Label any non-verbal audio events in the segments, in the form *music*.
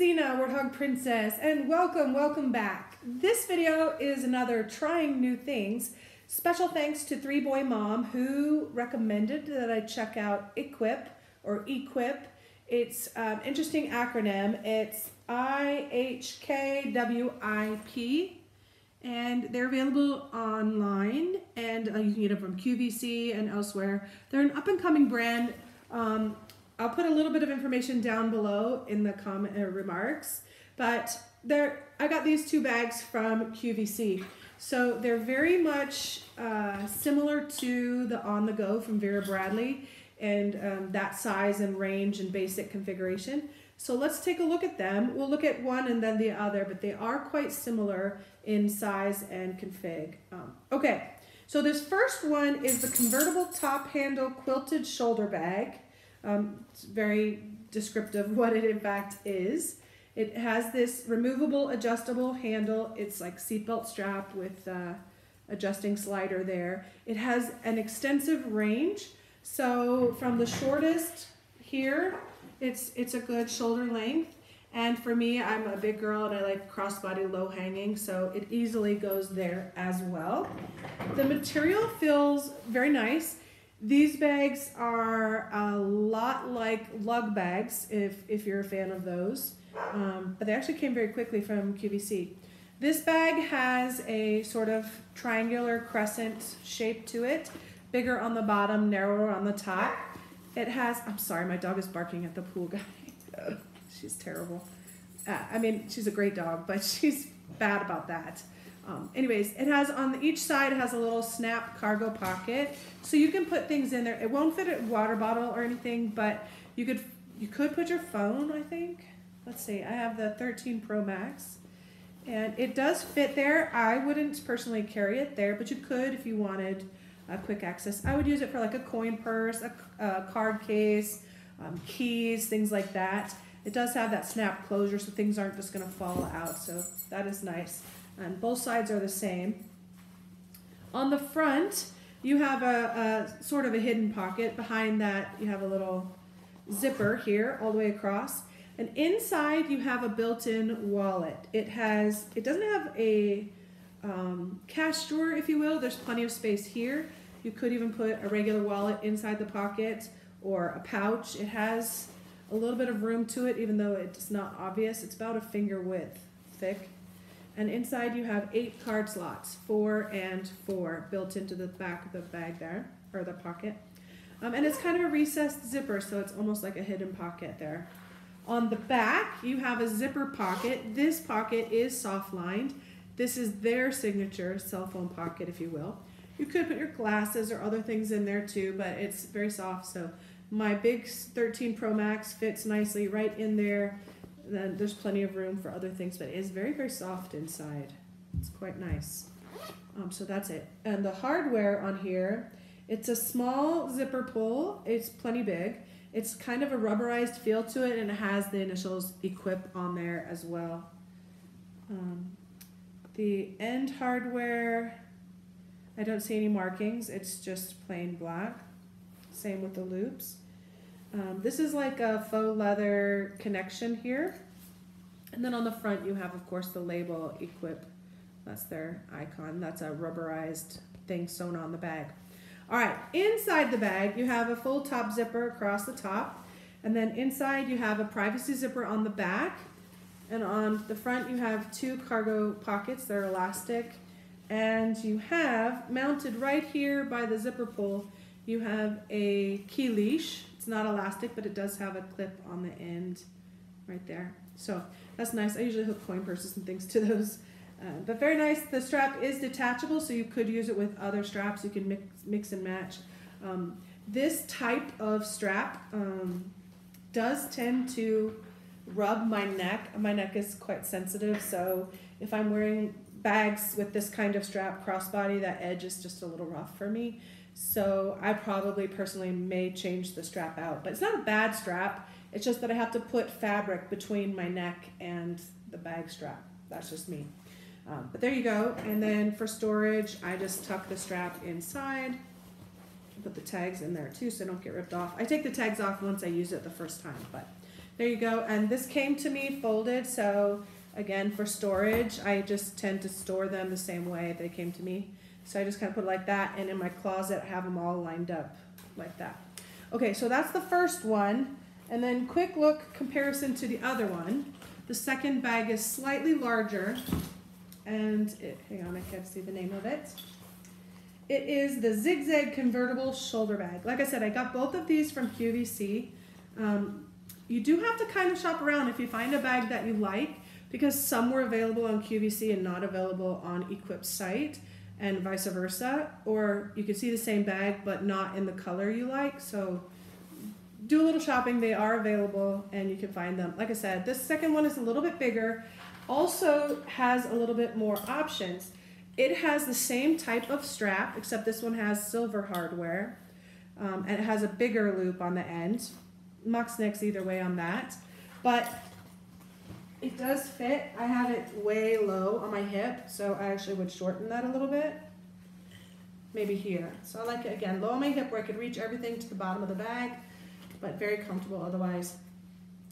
Xena, Warthog Princess, and welcome, welcome back. This video is another trying new things. Special thanks to Three Boy Mom who recommended that I check out Equip or Equip. It's an interesting acronym. It's I-H-K-W-I-P and they're available online and uh, you can get them from QVC and elsewhere. They're an up-and-coming brand. Um, I'll put a little bit of information down below in the comment uh, remarks, but they're, I got these two bags from QVC. So they're very much uh, similar to the On The Go from Vera Bradley and um, that size and range and basic configuration. So let's take a look at them. We'll look at one and then the other, but they are quite similar in size and config. Um, okay, so this first one is the convertible top handle quilted shoulder bag. Um, it's very descriptive what it in fact is. It has this removable adjustable handle. It's like seatbelt strap with uh, adjusting slider there. It has an extensive range. So from the shortest here, it's, it's a good shoulder length. And for me, I'm a big girl and I like crossbody low hanging, so it easily goes there as well. The material feels very nice. These bags are a lot like lug bags, if, if you're a fan of those. Um, but they actually came very quickly from QVC. This bag has a sort of triangular crescent shape to it, bigger on the bottom, narrower on the top. It has, I'm sorry, my dog is barking at the pool guy. *laughs* she's terrible. Uh, I mean, she's a great dog, but *laughs* she's bad about that. Um, anyways, it has on each side, it has a little snap cargo pocket. So you can put things in there. It won't fit a water bottle or anything, but you could you could put your phone, I think. Let's see, I have the 13 Pro Max. And it does fit there. I wouldn't personally carry it there, but you could if you wanted a quick access. I would use it for like a coin purse, a, a card case, um, keys, things like that. It does have that snap closure so things aren't just going to fall out, so that is nice. And both sides are the same. On the front, you have a, a sort of a hidden pocket. Behind that, you have a little zipper here all the way across. And inside, you have a built-in wallet. It has, it doesn't have a um, cash drawer, if you will. There's plenty of space here. You could even put a regular wallet inside the pocket or a pouch. It has a little bit of room to it, even though it's not obvious. It's about a finger width thick. And inside you have eight card slots, four and four, built into the back of the bag there, or the pocket. Um, and it's kind of a recessed zipper, so it's almost like a hidden pocket there. On the back, you have a zipper pocket. This pocket is soft lined. This is their signature cell phone pocket, if you will. You could put your glasses or other things in there too, but it's very soft, so my big 13 Pro Max fits nicely right in there. Then there's plenty of room for other things, but it is very, very soft inside. It's quite nice. Um, so that's it. And the hardware on here, it's a small zipper pull. It's plenty big. It's kind of a rubberized feel to it, and it has the initials equip on there as well. Um, the end hardware, I don't see any markings. It's just plain black. Same with the loops. Um, this is like a faux leather connection here. And then on the front you have, of course, the label Equip. That's their icon. That's a rubberized thing sewn on the bag. All right, inside the bag you have a full top zipper across the top. And then inside you have a privacy zipper on the back. And on the front you have two cargo pockets that are elastic. And you have mounted right here by the zipper pull, you have a key leash it's not elastic, but it does have a clip on the end right there. So that's nice. I usually hook coin purses and things to those. Uh, but very nice. The strap is detachable, so you could use it with other straps. You can mix, mix and match. Um, this type of strap um, does tend to rub my neck. My neck is quite sensitive, so if I'm wearing bags with this kind of strap crossbody, that edge is just a little rough for me. So I probably personally may change the strap out, but it's not a bad strap. It's just that I have to put fabric between my neck and the bag strap. That's just me. Um, but there you go. And then for storage, I just tuck the strap inside. Put the tags in there too so don't get ripped off. I take the tags off once I use it the first time, but There you go. And this came to me folded, so again, for storage, I just tend to store them the same way they came to me. So I just kind of put it like that, and in my closet, I have them all lined up like that. Okay, so that's the first one. And then quick look comparison to the other one. The second bag is slightly larger, and it, hang on, I can't see the name of it. It is the Zigzag Convertible Shoulder Bag. Like I said, I got both of these from QVC. Um, you do have to kind of shop around if you find a bag that you like because some were available on QVC and not available on Equip's site and vice versa. Or you can see the same bag but not in the color you like. So do a little shopping. They are available and you can find them. Like I said, this second one is a little bit bigger, also has a little bit more options. It has the same type of strap, except this one has silver hardware. Um, and it has a bigger loop on the end. Mucksnicks either way on that. But it does fit. I have it way low on my hip, so I actually would shorten that a little bit. Maybe here. So I like it again, low on my hip where I could reach everything to the bottom of the bag, but very comfortable otherwise.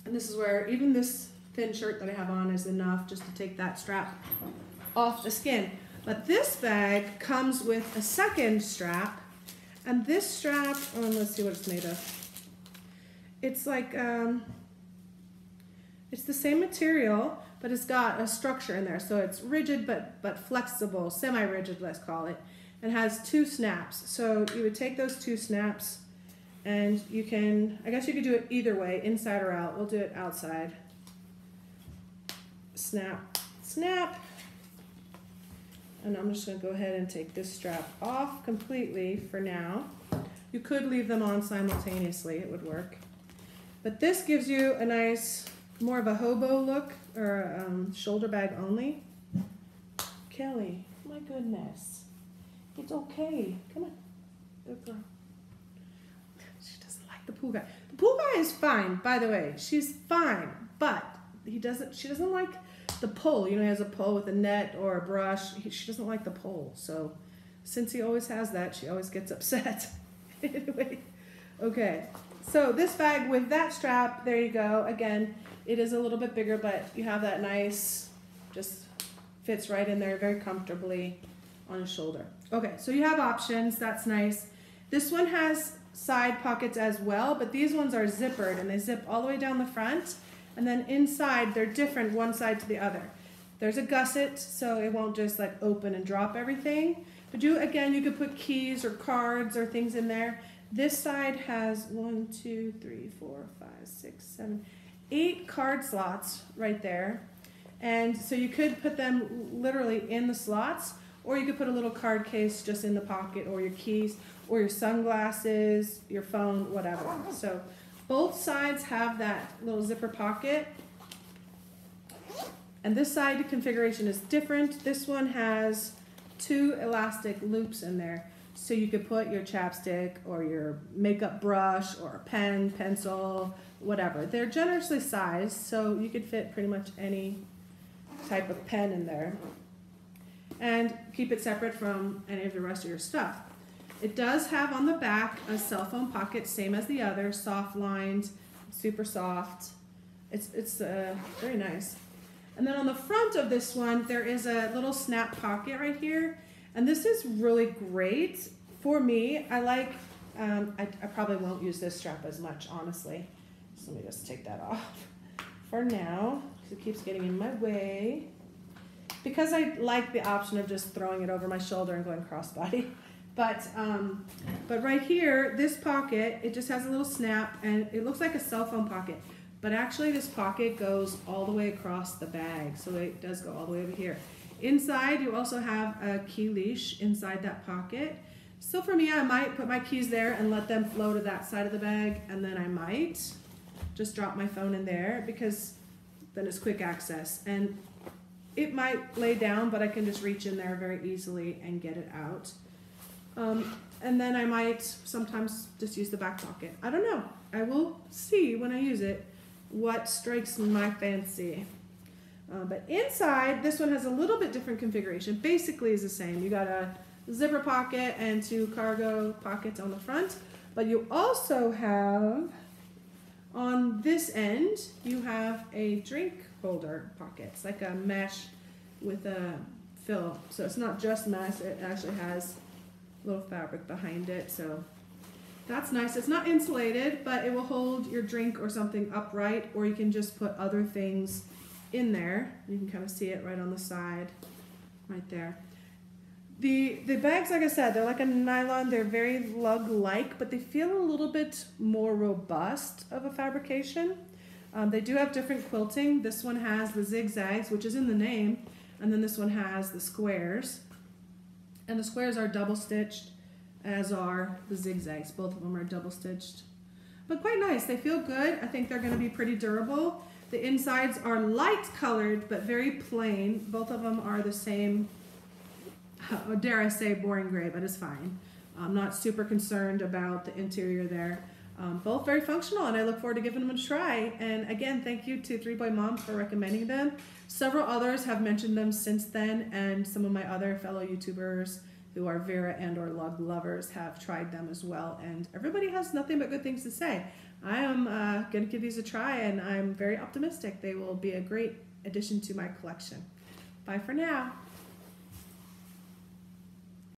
And this is where even this thin shirt that I have on is enough just to take that strap off the skin. But this bag comes with a second strap, and this strap, oh, let's see what it's made of. It's like, um, it's the same material, but it's got a structure in there. So it's rigid but, but flexible, semi-rigid, let's call it, and has two snaps. So you would take those two snaps and you can, I guess you could do it either way, inside or out. We'll do it outside. Snap, snap. And I'm just gonna go ahead and take this strap off completely for now. You could leave them on simultaneously, it would work. But this gives you a nice, more of a hobo look, or um, shoulder bag only. Kelly, my goodness. It's okay. Come on. Good girl. She doesn't like the pool guy. The pool guy is fine, by the way. She's fine, but he doesn't. She doesn't like the pole. You know, he has a pole with a net or a brush. He, she doesn't like the pole. So, since he always has that, she always gets *laughs* upset. anyway, okay. So this bag with that strap, there you go. Again, it is a little bit bigger, but you have that nice, just fits right in there very comfortably on his shoulder. Okay, so you have options. That's nice. This one has side pockets as well, but these ones are zippered and they zip all the way down the front. And then inside, they're different one side to the other. There's a gusset, so it won't just like open and drop everything. But you, again, you could put keys or cards or things in there. This side has one, two, three, four, five, six, seven, eight card slots right there. And so you could put them literally in the slots, or you could put a little card case just in the pocket, or your keys, or your sunglasses, your phone, whatever. So both sides have that little zipper pocket. And this side configuration is different. This one has two elastic loops in there. So you could put your chapstick or your makeup brush or a pen, pencil, whatever. They're generously sized, so you could fit pretty much any type of pen in there. And keep it separate from any of the rest of your stuff. It does have on the back a cell phone pocket, same as the other, soft lined, super soft. It's, it's uh, very nice. And then on the front of this one, there is a little snap pocket right here. And this is really great for me. I like, um, I, I probably won't use this strap as much, honestly. Let me just take that off for now, because it keeps getting in my way. Because I like the option of just throwing it over my shoulder and going crossbody. *laughs* But, um, but right here, this pocket, it just has a little snap and it looks like a cell phone pocket. But actually this pocket goes all the way across the bag. So it does go all the way over here. Inside, you also have a key leash inside that pocket. So for me, I might put my keys there and let them flow to that side of the bag, and then I might just drop my phone in there because then it's quick access. And it might lay down, but I can just reach in there very easily and get it out. Um, and then I might sometimes just use the back pocket. I don't know. I will see when I use it what strikes my fancy. Uh, but inside, this one has a little bit different configuration. Basically is the same. You got a zipper pocket and two cargo pockets on the front. But you also have On this end, you have a drink holder pocket. It's like a mesh with a fill. So it's not just mesh, it actually has a little fabric behind it. So that's nice. It's not insulated, but it will hold your drink or something upright, or you can just put other things in there. You can kind of see it right on the side, right there. The the bags, like I said, they're like a nylon. They're very lug-like, but they feel a little bit more robust of a fabrication. Um, they do have different quilting. This one has the zigzags, which is in the name, and then this one has the squares. And the squares are double stitched, as are the zigzags. Both of them are double stitched, but quite nice. They feel good. I think they're going to be pretty durable. The insides are light colored, but very plain. Both of them are the same dare I say, boring gray, but it's fine. I'm not super concerned about the interior there. Um, both very functional, and I look forward to giving them a try. And again, thank you to Three Boy Mom for recommending them. Several others have mentioned them since then, and some of my other fellow YouTubers who are Vera and or lug lovers have tried them as well. And everybody has nothing but good things to say. I am uh, going to give these a try, and I'm very optimistic they will be a great addition to my collection. Bye for now.